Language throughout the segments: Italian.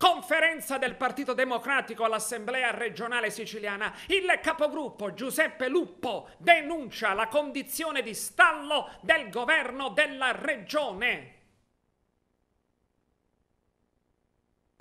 Conferenza del Partito Democratico all'Assemblea regionale siciliana. Il capogruppo Giuseppe Luppo denuncia la condizione di stallo del governo della regione.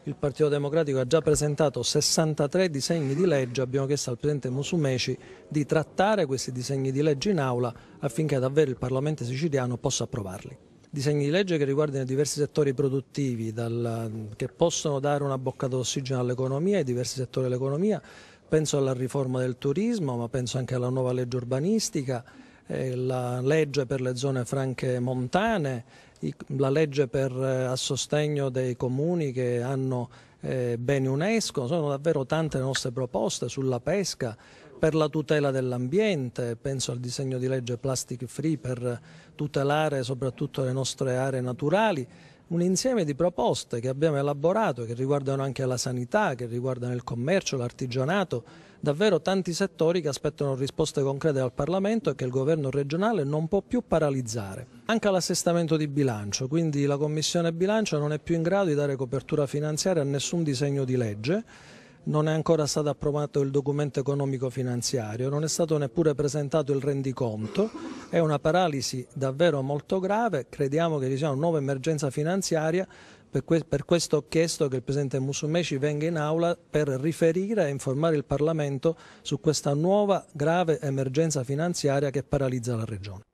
Il Partito Democratico ha già presentato 63 disegni di legge, abbiamo chiesto al Presidente Musumeci di trattare questi disegni di legge in aula affinché davvero il Parlamento siciliano possa approvarli disegni di legge che riguardano diversi settori produttivi, dal, che possono dare una boccata d'ossigeno all'economia, ai diversi settori dell'economia. Penso alla riforma del turismo, ma penso anche alla nuova legge urbanistica, eh, la legge per le zone franche montane, i, la legge per, eh, a sostegno dei comuni che hanno eh, beni UNESCO, sono davvero tante le nostre proposte sulla pesca, per la tutela dell'ambiente, penso al disegno di legge plastic free per tutelare soprattutto le nostre aree naturali, un insieme di proposte che abbiamo elaborato che riguardano anche la sanità, che riguardano il commercio, l'artigianato, davvero tanti settori che aspettano risposte concrete dal Parlamento e che il governo regionale non può più paralizzare. Anche all'assestamento di bilancio, quindi la Commissione bilancio non è più in grado di dare copertura finanziaria a nessun disegno di legge non è ancora stato approvato il documento economico finanziario, non è stato neppure presentato il rendiconto, è una paralisi davvero molto grave, crediamo che ci sia una nuova emergenza finanziaria, per, que per questo ho chiesto che il Presidente Musumeci venga in aula per riferire e informare il Parlamento su questa nuova grave emergenza finanziaria che paralizza la Regione.